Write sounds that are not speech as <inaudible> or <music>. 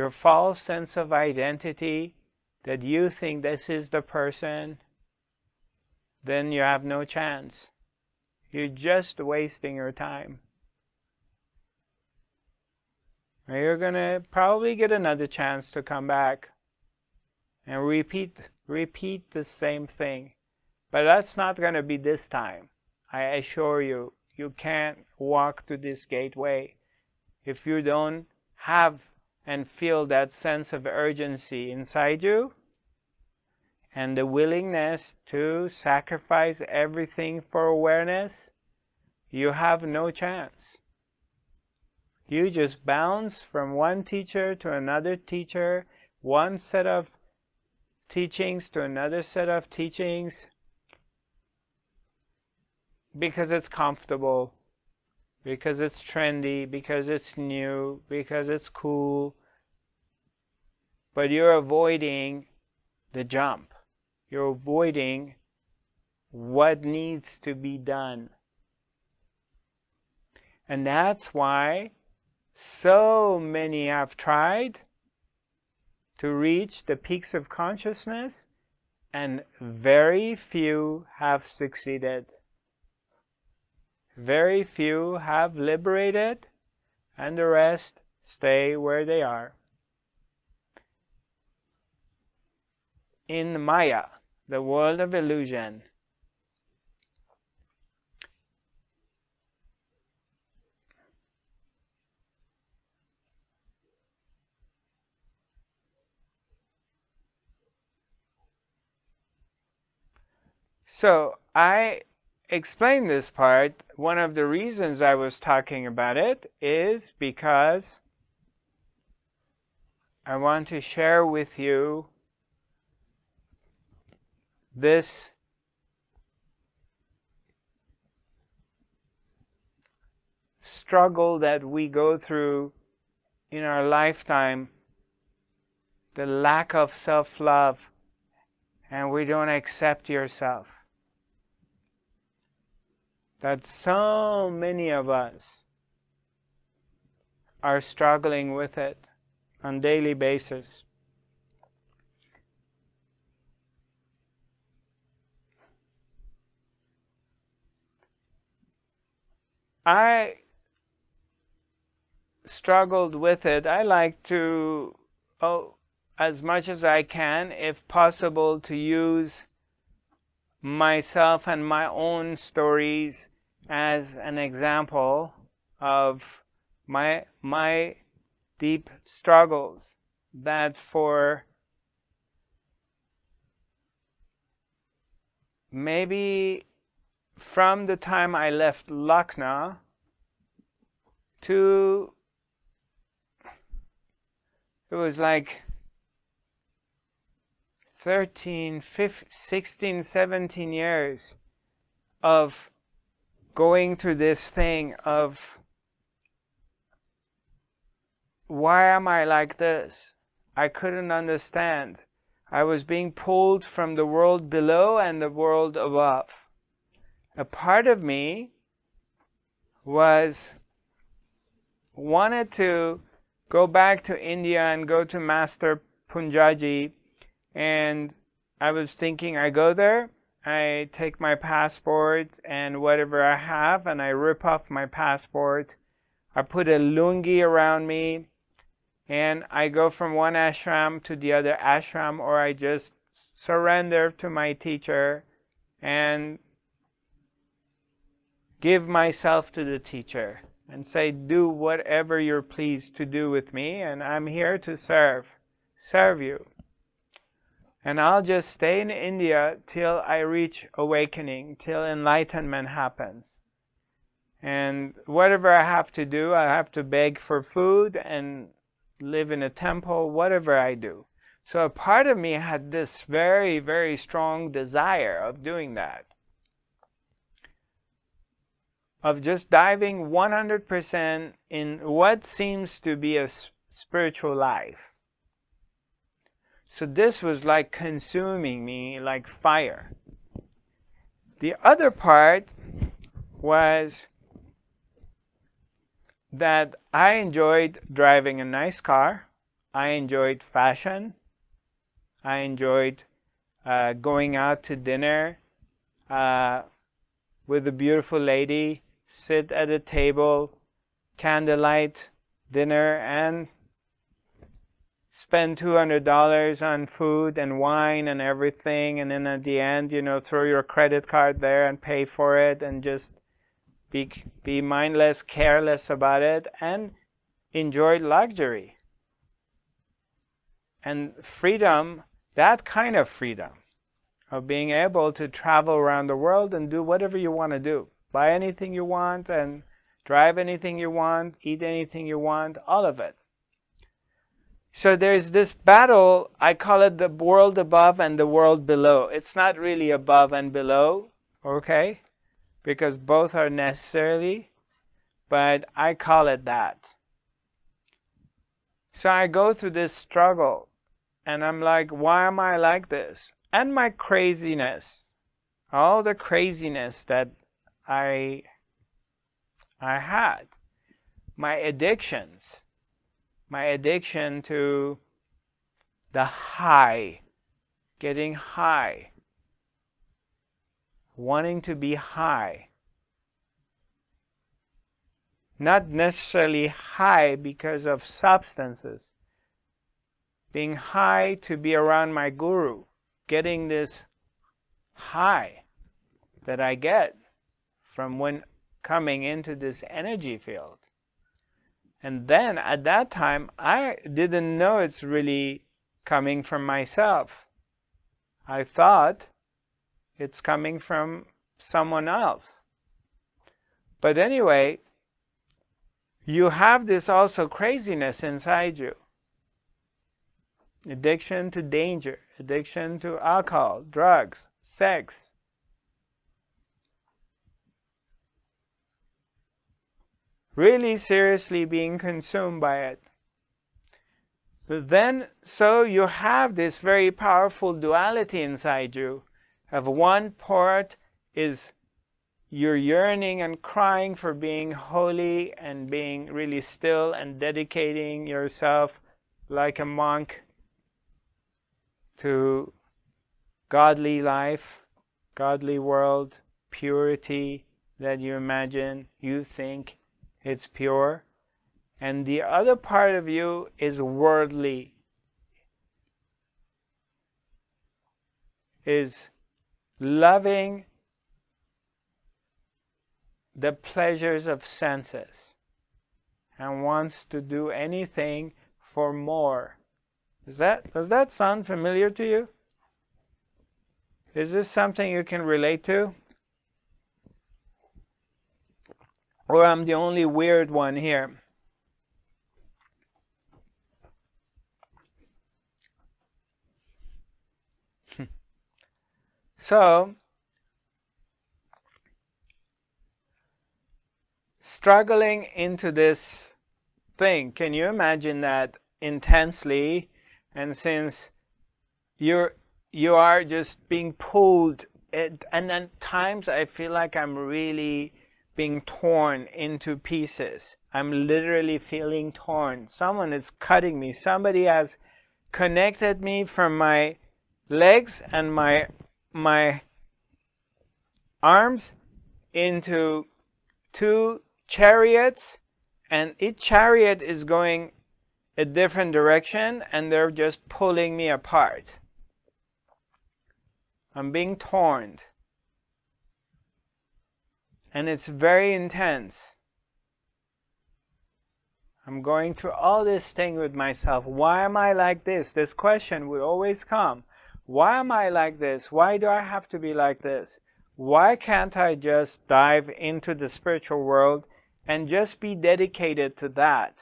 your false sense of identity that you think this is the person, then you have no chance. You're just wasting your time. You're going to probably get another chance to come back and repeat repeat the same thing. But that's not going to be this time. I assure you, you can't walk through this gateway if you don't have and feel that sense of urgency inside you and the willingness to sacrifice everything for awareness, you have no chance. You just bounce from one teacher to another teacher, one set of teachings to another set of teachings because it's comfortable, because it's trendy, because it's new, because it's cool. But you're avoiding the jump. You're avoiding what needs to be done. And that's why so many have tried to reach the peaks of consciousness and very few have succeeded. Very few have liberated and the rest stay where they are. In Maya, the world of illusion. So I explained this part. One of the reasons I was talking about it is because I want to share with you this struggle that we go through in our lifetime, the lack of self love, and we don't accept yourself. That so many of us are struggling with it on daily basis. I struggled with it. I like to, oh, as much as I can, if possible, to use myself and my own stories as an example of my my deep struggles that for maybe from the time I left Lucknow to it was like 13, 15, 16, 17 years of going through this thing of why am I like this? I couldn't understand. I was being pulled from the world below and the world above a part of me was wanted to go back to India and go to Master Poonjaji and I was thinking I go there, I take my passport and whatever I have and I rip off my passport. I put a lungi around me and I go from one ashram to the other ashram or I just surrender to my teacher and give myself to the teacher and say, Do whatever you're pleased to do with me, and I'm here to serve, serve you. And I'll just stay in India till I reach awakening, till enlightenment happens. And whatever I have to do, I have to beg for food and live in a temple, whatever I do. So a part of me had this very, very strong desire of doing that of just diving 100% in what seems to be a spiritual life. So this was like consuming me like fire. The other part was that I enjoyed driving a nice car. I enjoyed fashion. I enjoyed uh, going out to dinner uh, with a beautiful lady, sit at a table, candlelight dinner, and spend $200 on food and wine and everything. And then at the end you know throw your credit card there and pay for it and just be be mindless careless about it and enjoy luxury. And freedom that kind of freedom of being able to travel around the world and do whatever you want to do buy anything you want and drive anything you want eat anything you want all of it so there's this battle, I call it the world above and the world below. It's not really above and below, okay? Because both are necessarily, but I call it that. So I go through this struggle and I'm like, why am I like this? And my craziness, all the craziness that I I had, my addictions my addiction to the high, getting high, wanting to be high. Not necessarily high because of substances. Being high to be around my guru, getting this high that I get from when coming into this energy field. And then at that time, I didn't know it's really coming from myself. I thought it's coming from someone else. But anyway, you have this also craziness inside you addiction to danger, addiction to alcohol, drugs, sex, really seriously being consumed by it. Then, so you have this very powerful duality inside you of one part is you're yearning and crying for being holy and being really still and dedicating yourself like a monk to godly life, godly world, purity that you imagine, you think, it's pure. And the other part of you is worldly, is loving the pleasures of senses and wants to do anything for more. Is that does that sound familiar to you? Is this something you can relate to? Or I'm the only weird one here. <laughs> so, struggling into this thing, can you imagine that intensely? And since you're you are just being pulled, it, and at times I feel like I'm really being torn into pieces. I'm literally feeling torn. Someone is cutting me. Somebody has connected me from my legs and my my arms into two chariots and each chariot is going a different direction and they're just pulling me apart. I'm being torn and it's very intense. I'm going through all this thing with myself. Why am I like this? This question would always come. Why am I like this? Why do I have to be like this? Why can't I just dive into the spiritual world and just be dedicated to that?